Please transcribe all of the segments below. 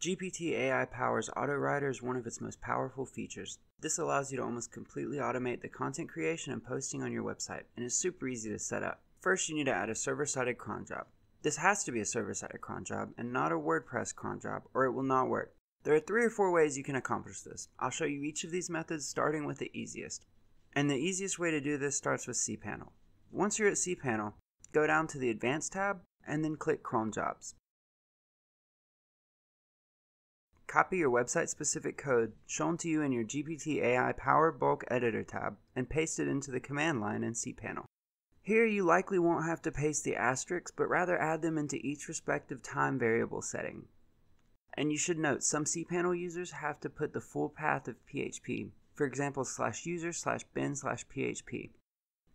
GPT AI Power's AutoWriter is one of its most powerful features. This allows you to almost completely automate the content creation and posting on your website, and is super easy to set up. First, you need to add a server-sided cron job. This has to be a server-sided cron job and not a WordPress cron job, or it will not work. There are three or four ways you can accomplish this. I'll show you each of these methods starting with the easiest. And the easiest way to do this starts with cPanel. Once you're at cPanel, go down to the Advanced tab and then click Cron Jobs. Copy your website specific code shown to you in your GPT AI Power Bulk Editor tab and paste it into the command line in cPanel. Here you likely won't have to paste the asterisks, but rather add them into each respective time variable setting. And you should note some cPanel users have to put the full path of PHP, for example slash user slash bin slash PHP.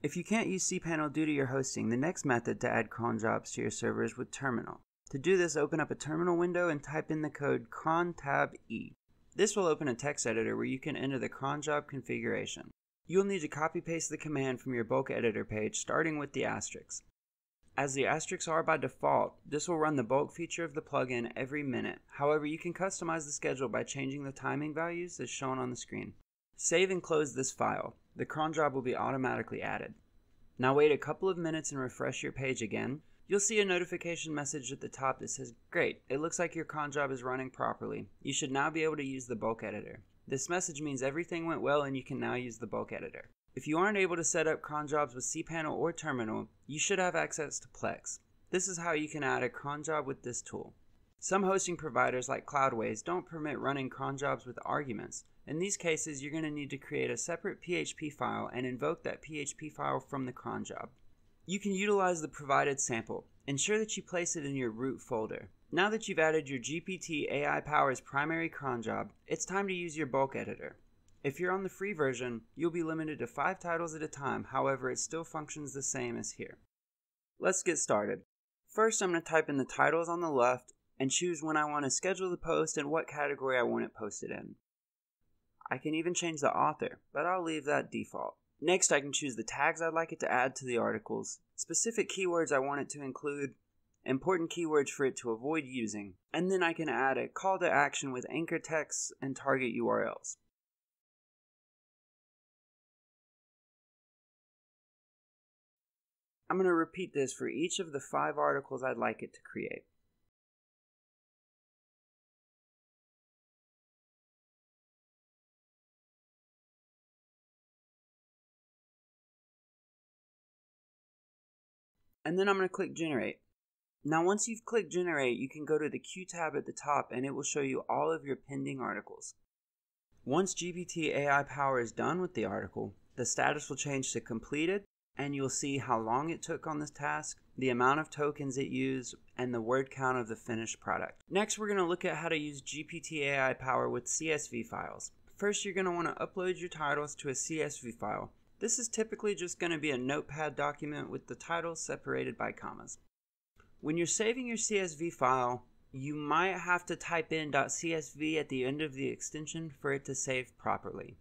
If you can't use cPanel due to your hosting, the next method to add cron jobs to your server is with terminal. To do this, open up a terminal window and type in the code crontab E. This will open a text editor where you can enter the cron job configuration. You'll need to copy paste the command from your bulk editor page starting with the asterisks. As the asterisks are by default, this will run the bulk feature of the plugin every minute. However, you can customize the schedule by changing the timing values as shown on the screen. Save and close this file. The cron job will be automatically added. Now wait a couple of minutes and refresh your page again. You'll see a notification message at the top that says, Great, it looks like your cron job is running properly. You should now be able to use the bulk editor. This message means everything went well and you can now use the bulk editor. If you aren't able to set up cron jobs with cPanel or Terminal, you should have access to Plesk. This is how you can add a cron job with this tool. Some hosting providers like Cloudways don't permit running cron jobs with arguments. In these cases, you're going to need to create a separate PHP file and invoke that PHP file from the cron job. You can utilize the provided sample. Ensure that you place it in your root folder. Now that you've added your GPT AI Power's primary cron job, it's time to use your bulk editor. If you're on the free version, you'll be limited to 5 titles at a time, however, it still functions the same as here. Let's get started. First, I'm going to type in the titles on the left and choose when I want to schedule the post and what category I want it posted in. I can even change the author, but I'll leave that default. Next, I can choose the tags I'd like it to add to the articles, specific keywords I want it to include, important keywords for it to avoid using, and then I can add a call to action with anchor texts and target URLs. I'm going to repeat this for each of the five articles I'd like it to create. And then I'm going to click generate. Now once you've clicked generate, you can go to the Queue tab at the top and it will show you all of your pending articles. Once GPT AI Power is done with the article, the status will change to completed and you'll see how long it took on this task, the amount of tokens it used, and the word count of the finished product. Next, we're going to look at how to use GPT AI Power with CSV files. First, you're going to want to upload your titles to a CSV file. This is typically just going to be a notepad document with the title separated by commas. When you're saving your CSV file, you might have to type in .csv at the end of the extension for it to save properly.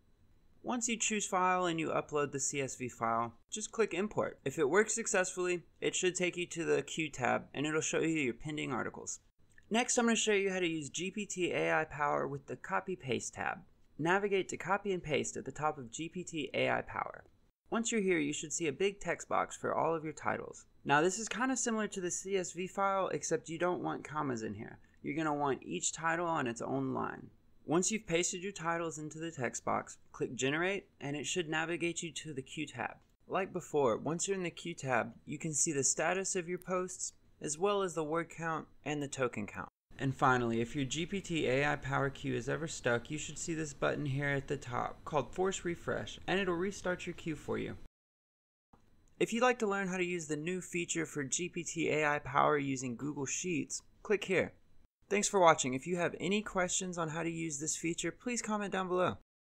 Once you choose file and you upload the CSV file, just click import. If it works successfully, it should take you to the Queue tab and it'll show you your pending articles. Next, I'm going to show you how to use GPT AI Power with the copy paste tab. Navigate to copy and paste at the top of GPT AI Power. Once you're here, you should see a big text box for all of your titles. Now this is kind of similar to the CSV file, except you don't want commas in here. You're going to want each title on its own line. Once you've pasted your titles into the text box, click Generate, and it should navigate you to the Queue tab. Like before, once you're in the Queue tab, you can see the status of your posts, as well as the word count and the token count. And finally, if your GPT AI Power Queue is ever stuck, you should see this button here at the top called Force Refresh, and it'll restart your queue for you. If you'd like to learn how to use the new feature for GPT AI Power using Google Sheets, click here. Thanks for watching. If you have any questions on how to use this feature, please comment down below.